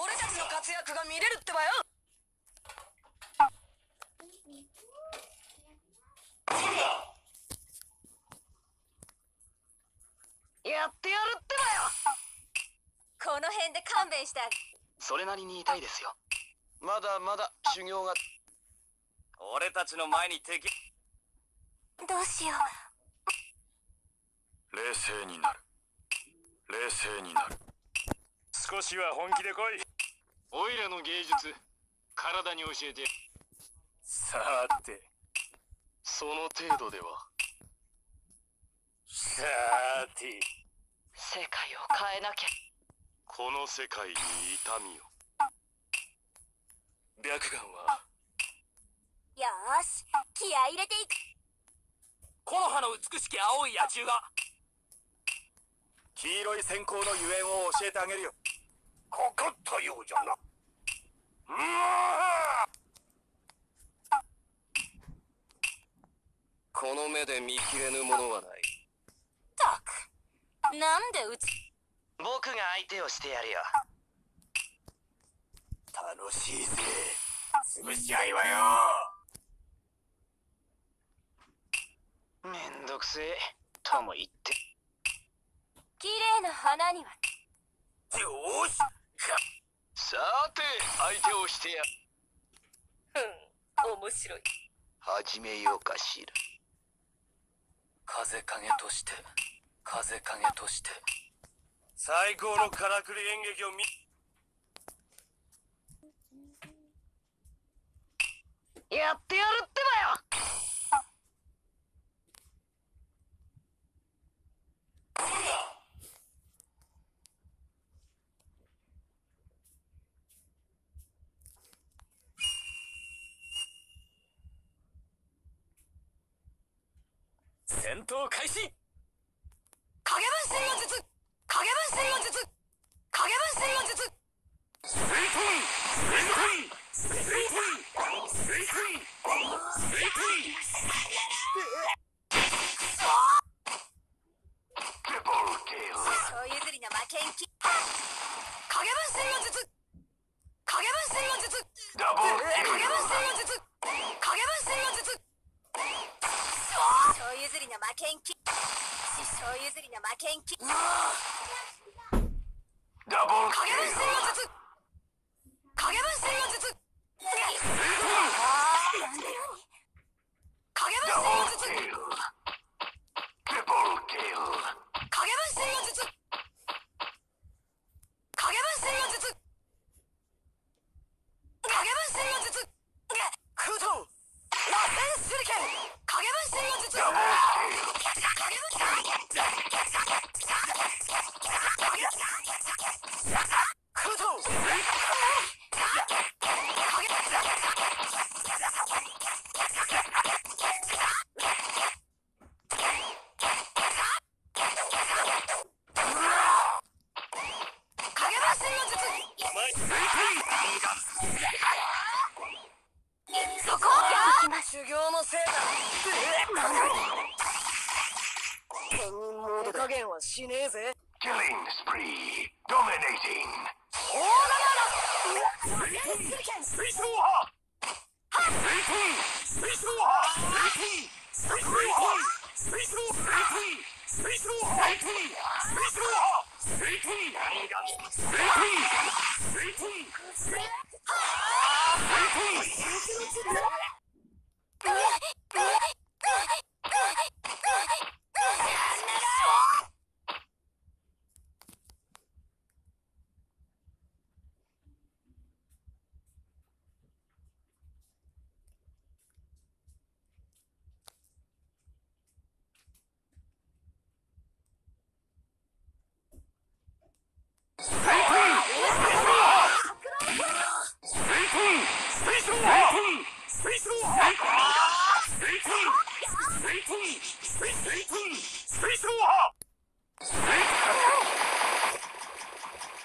俺たちの活躍が見れるってばよ。やってやるってばよ。この辺で勘弁してあげ。それなりに痛いですよ。まだまだ修行が。俺たちの前に敵。どうしよう。冷静になる。冷静になる。少しは本気で来いオイラの芸術体に教えてさてその程度では。さて。世界を変えなきゃ。この世界に痛みを。白眼は？よーし気合い入れていく。木の葉の美しき青い野獣が。黄色い閃光のゆえんを教えてあげるよかかったようじゃな。うわこの目で見切れぬものはない。たく。なんでうち。僕が相手をしてやるよ。楽しいぜ。潰しちゃいわよ。めんどくせえ。とも言って。綺麗な花には。よーしさて相手をしてやうん面白い。始めようかしら。風影として風影として。最高のからくり演劇を見やってやるってばよ戦闘開始。影分身の術。影分身の術。影分身の術。そう譲りの負けん気影分。身の術影分。身の術影分。身の術影分。身の術譲りの負けん気。師匠譲りの負けん気。ダブル影分身の術。影分身の術ペンギンモード加減はしねえぜ Killing spree. Dominating. ほうだな水晶派水晶派水晶派水晶派水晶派水晶派水晶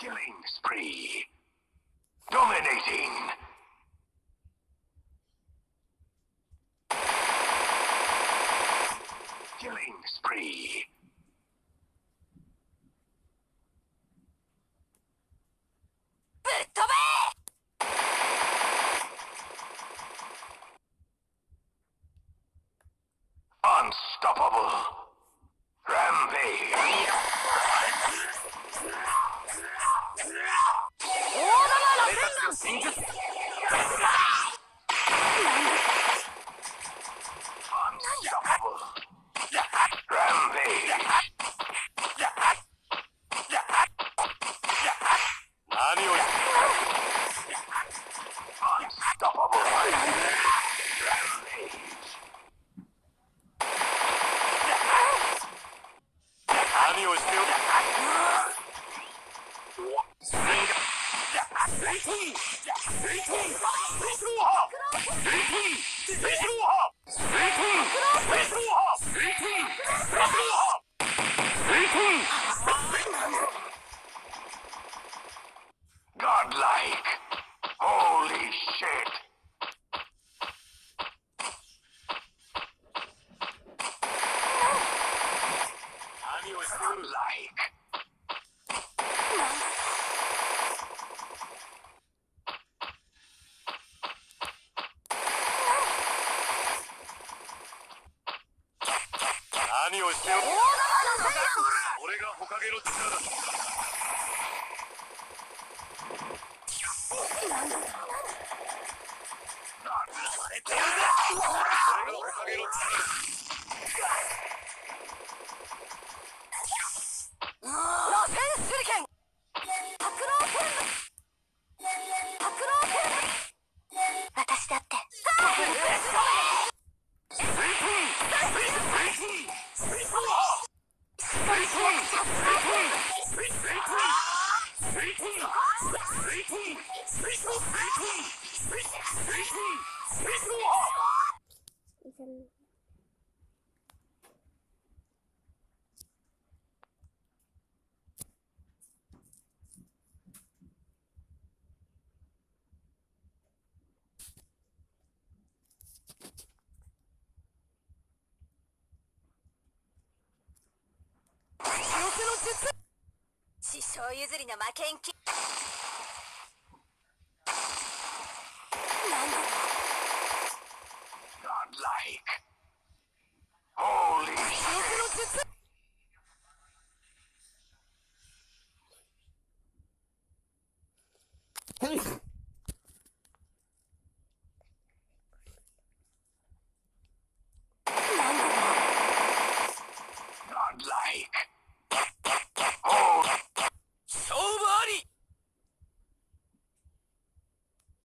Killing spree. Dominating. Killing spree. unstoppable. 何をしておる。俺がほかげの力だんだだ譲りの負けん気。